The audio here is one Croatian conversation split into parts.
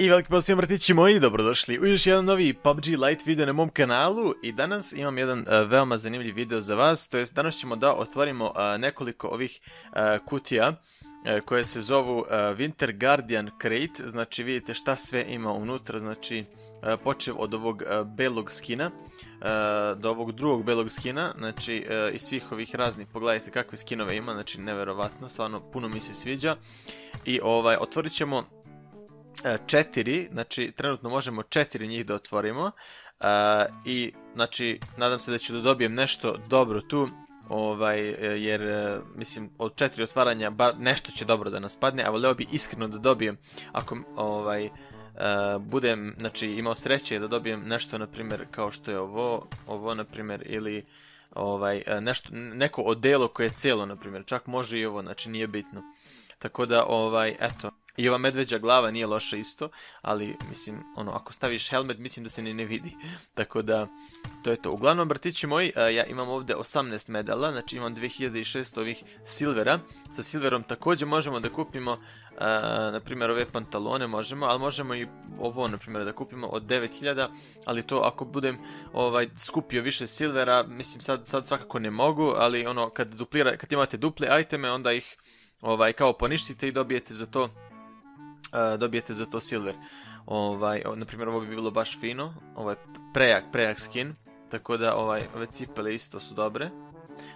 I veliki pozdrav vrtići moji, dobrodošli u još jedan novi PUBG Lite video na mom kanalu. I danas imam jedan uh, veoma zanimljiv video za vas, to jest danas ćemo da otvorimo uh, nekoliko ovih uh, kutija koje se zovu Winter Guardian Crate, znači vidite šta sve ima unutra, znači počev od ovog belog skina do ovog drugog belog skina, znači iz svih ovih raznih, pogledajte kakve skinove ima, znači neverovatno, stvarno puno mi se sviđa. I ovaj, otvorit ćemo E, četiri, znači trenutno možemo četiri njih da otvorimo e, i znači nadam se da ću da dobijem nešto dobro tu ovaj, jer mislim od četiri otvaranja bar nešto će dobro da nas padne, a voleo bi iskreno da dobijem ako ovaj budem, znači imao sreće da dobijem nešto na primjer kao što je ovo, ovo na primjer ili ovaj nešto neko odelo koje je cijelo na primjer, čak može i ovo, znači nije bitno. Tako da ovaj eto i ova medveđa glava nije loša isto, ali mislim, ono, ako staviš helmet, mislim da se ni ne vidi. Tako da, to je to. Uglavnom, bratići moji, ja imam ovdje 18 medala, znači imam 2600 ovih silvera. Sa silverom također možemo da kupimo, na primjer, ove pantalone možemo, ali možemo i ovo, na primjer, da kupimo od 9000, ali to ako budem ovaj skupio više silvera, mislim, sad, svakako ne mogu, ali ono, kad, kad imate duple iteme, onda ih ovaj kao poništite i dobijete za to dobijete za to silver. Ovaj, na primjer ovo bi bilo baš fino, ovaj prejak, prejak skin, tako da ovaj, ove cipele isto su dobre.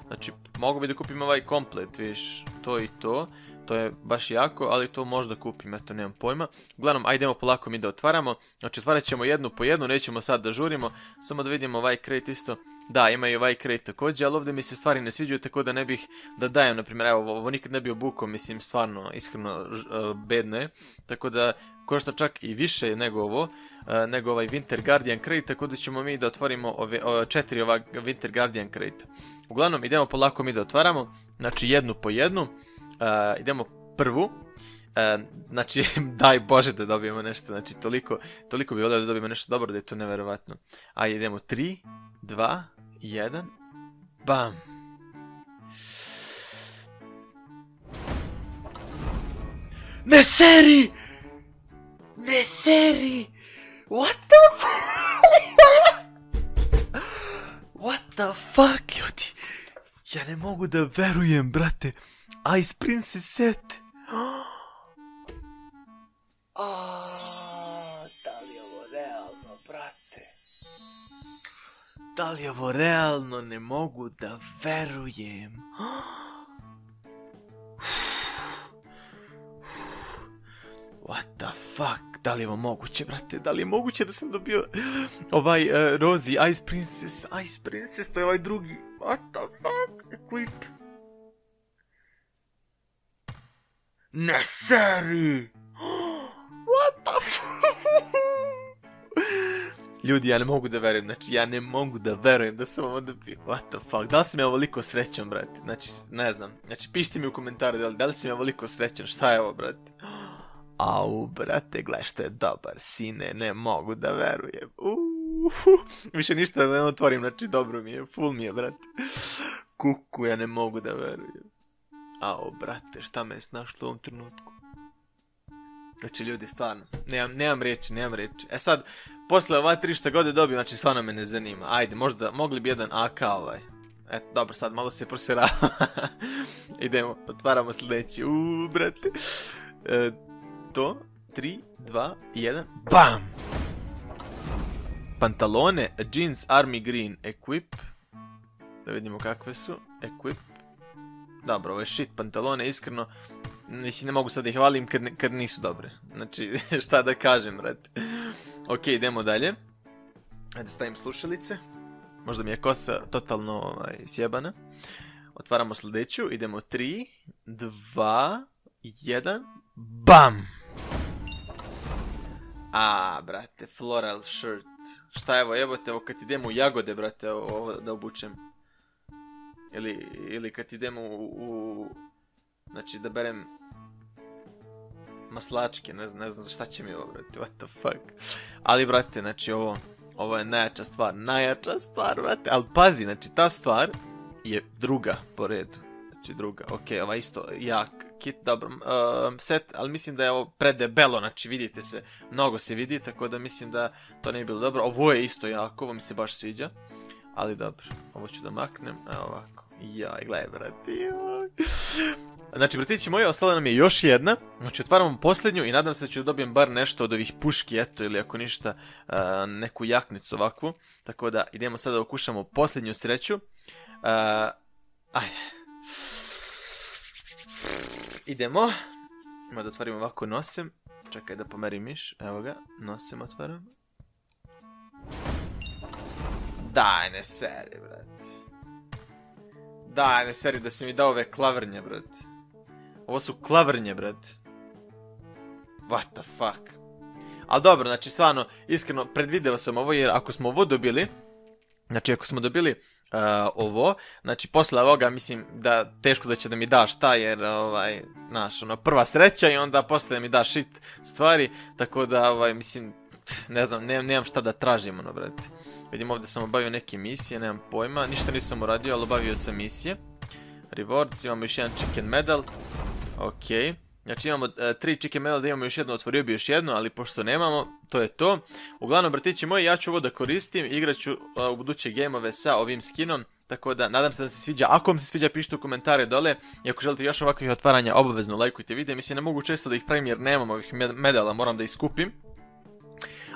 Znači, mogu bi da kupim ovaj komplet, viš, to i to. To je baš jako, ali to možda kupim, eto, nemam pojma. Uglavnom, ajdemo polako mi da otvaramo. Znači, otvarat ćemo jednu po jednu, nećemo sad da žurimo. Samo da vidimo ovaj crate isto. Da, ima i ovaj crate također, ali ovdje mi se stvari ne sviđaju, tako da ne bih da dajem, na primjer, evo, ovo nikad ne bi obuko, mislim, stvarno, iskreno, uh, bedno je. Tako da, košta čak i više nego ovo, uh, nego ovaj Winter Guardian crate, tako da ćemo mi da otvorimo četiri ova Winter Guardian crate. Uglavnom, idemo polako mi da otvaramo, znači jednu po jednu. Uh, idemo prvu. Uh, znači, daj Bože da dobijemo nešto, znači toliko, toliko bi volio da dobijemo nešto dobro da je to neverovatno. Ajde, idemo 3, 2, 1, bam! Ne seri! Ne seri! What the fuck? What the fuck, ljudi? Ja ne mogu da verujem, brate. Ice Princess set. A, da li je ovo realno, brate? Da li je ovo realno? Ne mogu da verujem. What the fuck? Da li je ovo moguće, brate? Da li je moguće da sam dobio ovaj uh, Rosie, Ice Princess, Ice Princess, to je ovaj drugi. What the fuck? Equip. Ne seri! What the fuck? Ljudi, ja ne mogu da verujem, znači ja ne mogu da verujem da sam ovo dobio. What the fuck, da li sam ja ovoliko srećan, brate? Znači, ne znam. Znači, pišite mi u komentaru da li, da li sam ja ovoliko srećan, šta je ovo, brate? Au, brate, gledaj što je dobar, sine, ne mogu da verujem. Uh, više ništa da ne otvorim, znači dobro mi je, full mi je, brate. Kuku, ja ne mogu da verujem. Ao, brate, šta me je snašlo u ovom trenutku? Znači, ljudi, stvarno, nemam, nemam riječi, nemam riječi. E sad, posle ova tri šta god je dobio, znači, stvarno me ne zanima. Ajde, možda, mogli bi jedan AK ovaj. Eto, dobro, sad malo se prosirava. Idemo, otvaramo sljedeći. Uuu, brate. E, to, 3, 2, 1, BAM! Pantalone, jeans, army green, equip. Da vidimo kakve su. Equip. Dobro, ove shit pantalone, iskreno, mislim, ne mogu sad da ih hvalim kad, nisu dobre. Znači, šta da kažem, brate. Ok, idemo dalje. Ajde stavim slušalice. Možda mi je kosa totalno ovaj, sjebana. Otvaramo sljedeću, idemo 3, 2, 1, BAM! A, brate, floral shirt. Šta evo, evo te, evo kad idemo u jagode, brate, ovo da obučem. Ili, ili kad idemo u, u, Znači da berem... Maslačke, ne znam, ne znam šta će mi ovo, brate, what the fuck. Ali, brate, znači ovo... Ovo je najjača stvar, najjača stvar, brate. Ali pazi, znači ta stvar je druga po redu. Znači druga, ok, ova isto jak kit, dobro, uh, set, ali mislim da je ovo predebelo, znači vidite se, mnogo se vidi, tako da mislim da to nije bilo dobro. Ovo je isto jako, ovo mi se baš sviđa, ali dobro, ovo ću da maknem, evo ovako. Jaj, gledaj, brati. Znači, bratići moji, ostala nam je još jedna. Znači, otvaramo posljednju i nadam se da ću dobijem bar nešto od ovih puški, eto, ili ako ništa, neku jaknicu ovakvu. Tako da, idemo sada da okušamo posljednju sreću. ajde. Idemo. Ima da otvorimo ovako nosem. Čekaj da pomerim miš. Evo ga, nosem otvaram. Daj, ne seri, brate. Daj, ne seri da si mi dao ove klavrnje, brate. Ovo su klavrnje, brate. What the fuck. Ali dobro, znači stvarno, iskreno, predvideo sam ovo jer ako smo ovo dobili, znači ako smo dobili uh, ovo, znači posle ovoga mislim da teško da će da mi daš šta jer ovaj, znaš, ono, prva sreća i onda posle da mi daš shit stvari, tako da ovaj, mislim, ne znam, ne, nemam šta da tražim, ono, brate. Vidim ovdje sam obavio neke misije, nemam pojma, ništa nisam uradio, ali obavio sam misije. Rewards, imamo još jedan chicken medal, ok. Znači imamo e, tri chicken medal da imamo još jedno, otvorio bi još jedno, ali pošto nemamo, to je to. Uglavnom, bratići moji, ja ću ovo da koristim, igrat ću e, u buduće gameove sa ovim skinom, tako da, nadam se da se sviđa. Ako vam se sviđa, pišite u komentare dole. I ako želite još ovakvih otvaranja, obavezno lajkujte video. Mislim, ne mogu često da ih pravim jer nemam ovih medala, moram da ih skupim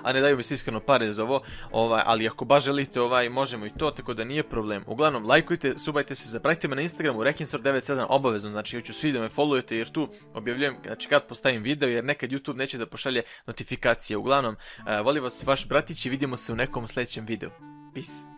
a ne daju mi se iskreno pare za ovo, ovaj, ali ako baš želite ovaj, možemo i to, tako da nije problem. Uglavnom, lajkujte, subajte se, zapratite me na Instagramu, Rekinsor97, obavezno, znači hoću svi da me followujete jer tu objavljujem, znači kad postavim video, jer nekad YouTube neće da pošalje notifikacije. Uglavnom, uh, volim vas vaš bratić i vidimo se u nekom sljedećem videu. Peace.